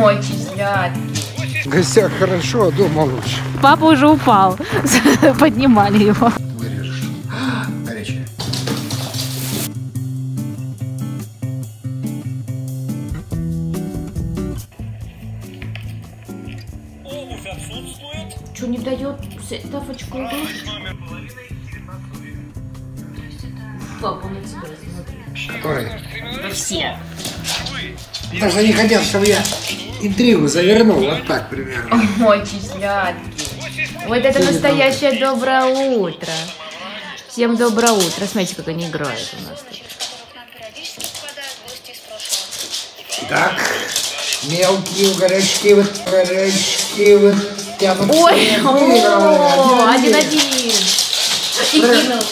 Очень сладкий. В гостях хорошо, а дома лучше. Папа уже упал. Поднимали его. Обувь отсутствует. Что, не дает тафочку? Папа на тебя смотрит. Который? Да все. Даже не хотят, чтобы я интригу завернул. Вот так примерно. Очень сладкий. Вот это настоящее доброе утро. Всем доброе утро. Смотрите, как они играют у нас тут. Так, мелкие горячки, вот горячки, вот тянут. Ой, один-один. И кинул.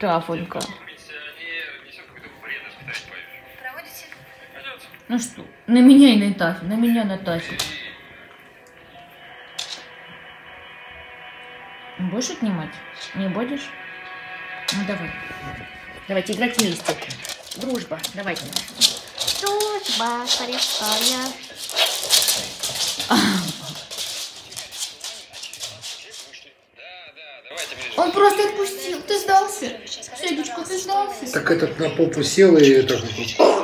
Тафонька. Ну что, на меня и на Тафе, на меня на Тафе. Будешь отнимать? Не будешь? Ну давай. Давайте играть вместе. Дружба, давайте. Дружба старая. Он просто отпустил. Ты сдался. Седечка, ты сдался. Так этот на попу сел и так вот.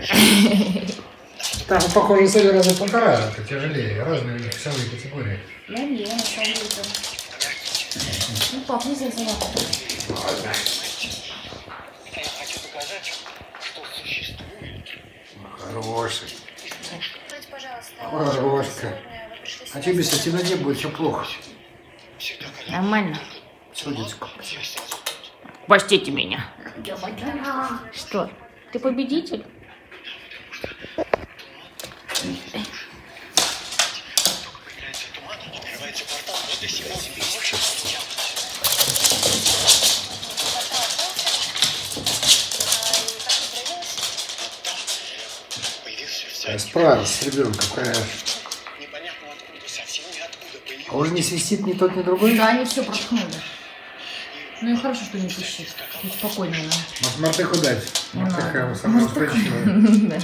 Там, похоже, цели раза полтора, это тяжелее, разные у них весовые категории. Я не, на самом деле. Ну, пап, нельзя залагать. Я хочу показать, что существует. Хороший. Скажите, пожалуйста, Хорошка. А тебе без темноте будет все плохо. Нормально. Все, детка. Простите меня. Что? Ты победитель? Я справился с ребенком, конечно. А уже не свистит ни тот, ни другой? Да, они все проткнули. Ну и хорошо, что не пищит. Надо. Мар- Мартыху дать. Не Мартыха надо. его сама Мартыха. устойчивая.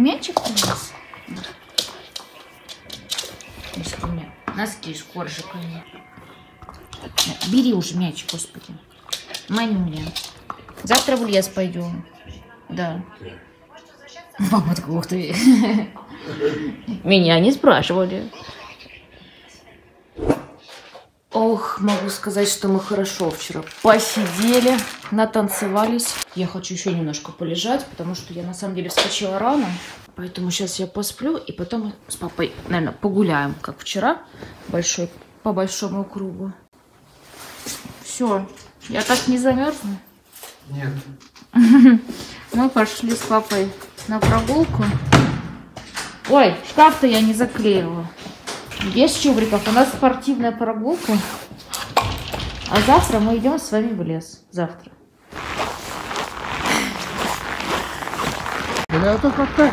Мячик принес? У меня носки с коржиками. Бери уже мяч, господи. Манюня. Завтра в лес пойдем. Да. Такой, ух ты. Меня не спрашивали. Могу сказать, что мы хорошо вчера посидели, натанцевались. Я хочу еще немножко полежать, потому что я на самом деле вскочила рано. Поэтому сейчас я посплю, и потом с папой, наверное, погуляем, как вчера, большой, по большому кругу. Все, я так не замерзну. Нет. Мы пошли с папой на прогулку. Ой, шкаф-то я не заклеила. Без чубриков. У нас спортивная прогулка. А завтра мы идем с вами в лес. Завтра. Бля, это как-то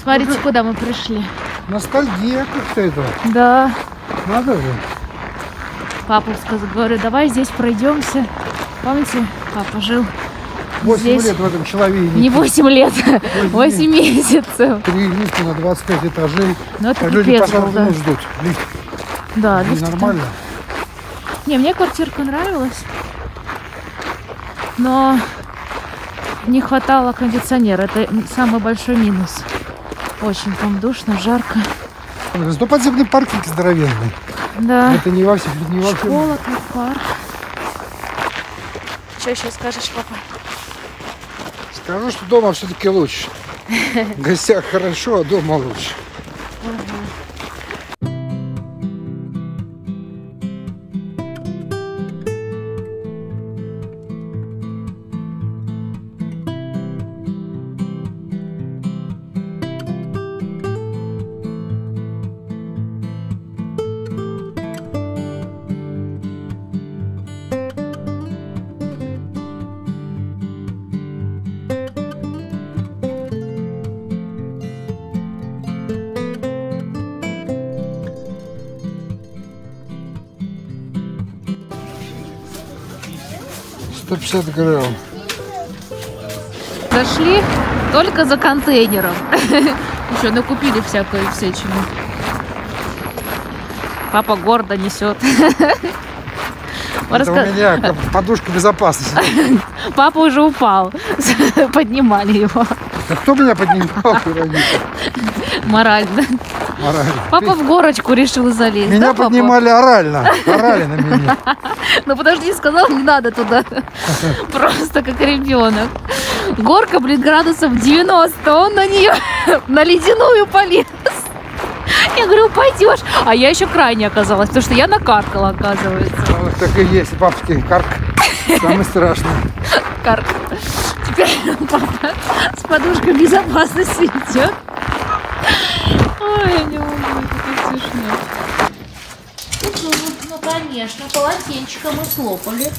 Смотрите, куда мы пришли. ностальгия как-то это. Да. Надо же. Папа сказал, говорю, давай здесь пройдемся. Помните, папа жил 8 Здесь- лет в этом человеке. не 8 лет, 8 месяцев. Три лифта на 25 этажей. Ну это А люди пипец по 40 был, да. ждут. Лифт Да, лифт там. Не, мне квартирка нравилась, но не хватало кондиционера. Это самый большой минус. Очень там душно, жарко. Зато подземный паркинг здоровенный. Да. Это не во всех, не во всем. Школа, как парк. Что еще скажешь, папа? Скажу, что дома все-таки лучше. В гостях хорошо, а дома лучше. Сто пятьдесят грамм. зашли только за контейнером. Еще накупили всякую всячину. Папа гордо несет. Это у меня подушка безопасности. Папа уже упал. Поднимали его Да кто меня поднимал, морально. Морально. Папа в горочку решил залезть. Меня да, папа? поднимали орально. Орали на меня. Ну подожди, сказал, не надо туда. Просто как ребенок. Горка, блин, градусов 90. Он на нее на ледяную полез. Я говорю, пойдешь. А я еще крайне оказалась, потому что я накаркала, оказывается. Вот так и есть, папский карк. Самый страшный. Карк. Теперь папа с подушкой безопасности идет. Ой, я не могу, это смешно. Ну, ну, конечно, полотенчика мы слопали.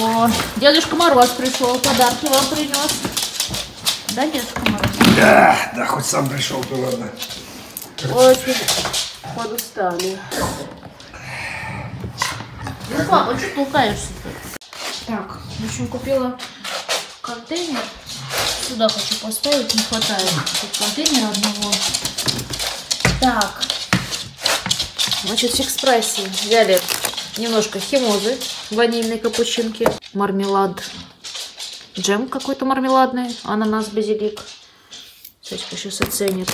О, Дедушка Мороз пришел, подарки вам принес. Да, Дедушка Мороз? Да, да, хоть сам пришел, то ладно. Очень подустали. Ну, папа, что толкаешься-то? Так, в общем, купила контейнер. Сюда хочу поставить, не хватает тут контейнера одного. Так. Значит, в экспрессе взяли немножко химозы, ванильной капучинки, мармелад, джем какой-то мармеладный, ананас, базилик. Сечка сейчас оценит.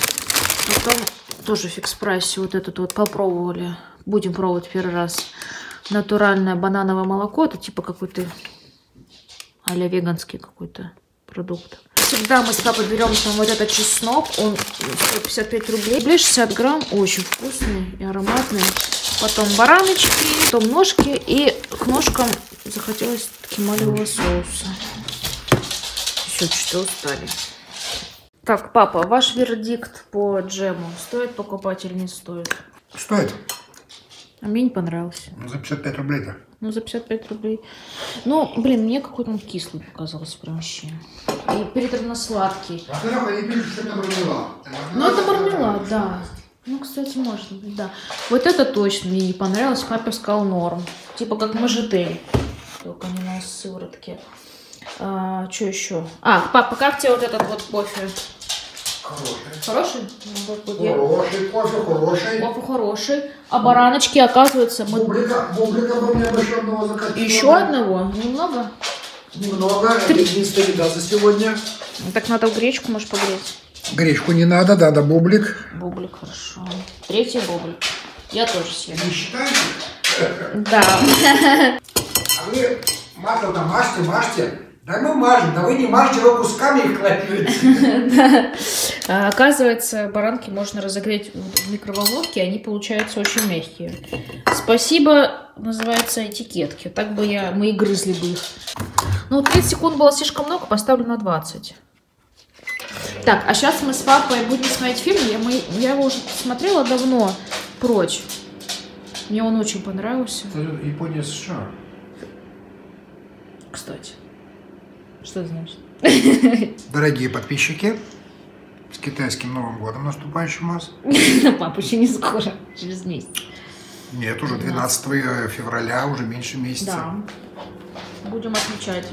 Потом тоже в экспрессе вот этот вот попробовали. Будем пробовать первый раз. Натуральное банановое молоко. Это типа какой-то а-ля веганский какой-то продукт. Всегда мы с папой берем там вот этот чеснок. Он стоит 55 рублей. Рублей 60 грамм. Очень вкусный и ароматный. Потом бараночки, потом ножки. И к ножкам захотелось кемалевого соуса. Все, что устали. Так, папа, ваш вердикт по джему. Стоит покупать или не стоит? Стоит? А мне не понравился. Ну, за 55 рублей-то. Ну, за 55 рублей. Ну, блин, мне какой-то он кислый показался прям вообще. И это мармелад. Ну, это мармелад, да. Ну, кстати, быть, да. Вот это точно мне не понравилось. Папа сказал норм. Типа как мажетель. Только не на сыворотке. А, что еще? А, папа, как тебе вот этот вот кофе? Хороший. Хороший? Ну, Хороший, кофе хороший. Кофе хороший. А бараночки, оказывается, мы... Бублика, бублика бы мне бы еще одного закатить. Еще одного? Немного? Немного. Это единственная еда за сегодня. Ну, Так надо гречку, может, погреть. Гречку не надо, да, да, бублик. Бублик, хорошо. Третий бублик. Я тоже съем. Не считаете? Да. А вы масло-то мажьте, мажьте. Да мы мажем, да вы не мажьте, вы кусками их кладете. А, Оказывается, баранки можно разогреть в микроволновке, они получаются очень мягкие. Спасибо, называется, этикетки. Так бы я, мы и грызли бы их. Ну, 30 секунд было слишком много, поставлю на 20. Так, а сейчас мы с папой будем смотреть фильм. Я, мы- я его уже смотрела давно. Прочь. Мне он очень понравился. Япония, США. Кстати. Что это значит? Дорогие подписчики, с китайским Новым годом наступающим вас. Папа еще не скоро, через месяц. Нет, уже 12 февраля, уже меньше месяца. Да. Будем отмечать.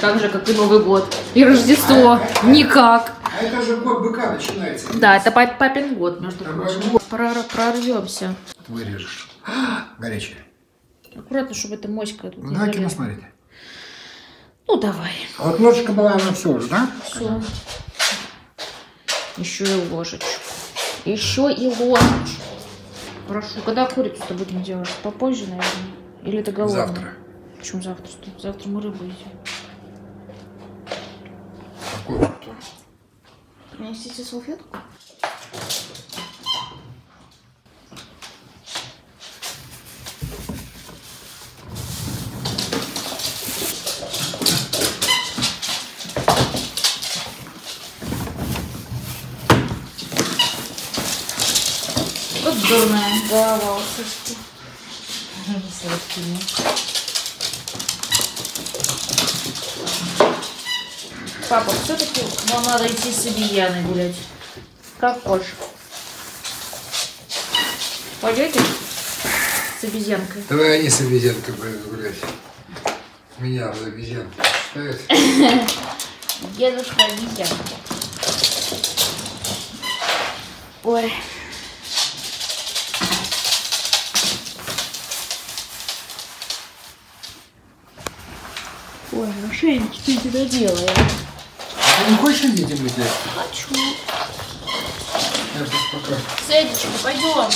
Так же, как и Новый год. И Рождество. Никак. А это же год быка начинается. Да, это пап- папин год, между прочим. Прорвемся. Вырежешь. Горячее. Аккуратно, чтобы эта моська тут Да, кино смотрите. Ну, давай. А вот ложечка была, она все уже, да? Все. Еще и ложечку. Еще и ложечку. Хорошо. Когда курицу-то будем делать? Попозже, наверное? Или это голодно? Завтра. Почему завтра? Что? Завтра мы рыбу едим. Какой вот? Принесите салфетку? Вот дурная голова у. Сладкими. Папа, все-таки вам надо идти с обезьяной гулять. Как хочешь. Пойдете с обезьянкой? Давай они с обезьянкой будем гулять. Меня за обезьянку считает. Дедушка Витя. Ой. Ой, ошейник, что я тебя делаю? А ты не хочешь мы здесь? Хочу. Я тут пока. Сэдечка, пойдем.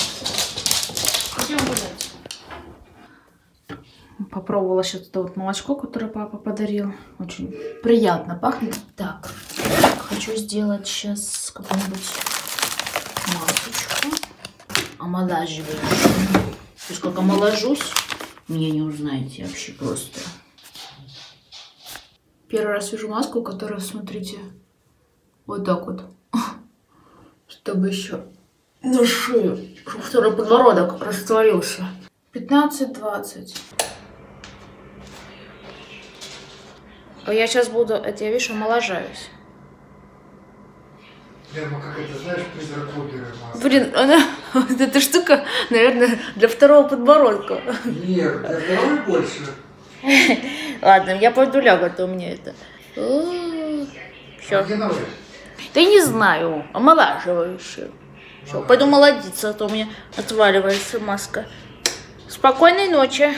Пойдем гулять. Попробовала сейчас это вот молочко, которое папа подарил. Очень приятно пахнет. Так, хочу сделать сейчас какую-нибудь масочку. Омолаживающую. То есть как омоложусь, меня не узнаете вообще просто. Первый раз вижу маску, которая, смотрите, вот так вот. Чтобы еще на шею, чтобы второй подбородок растворился. 15-20. А я сейчас буду, это я, видишь, омоложаюсь. Прямо как это, знаешь, призрак оперы маска. Блин, она, вот эта штука, наверное, для второго подбородка. Нет, для второй больше. Ладно, я пойду лягу, а то у меня это... А Все. Да я не знаю, омолаживающую. Все, пойду молодиться, а то у меня отваливается маска. Спокойной ночи.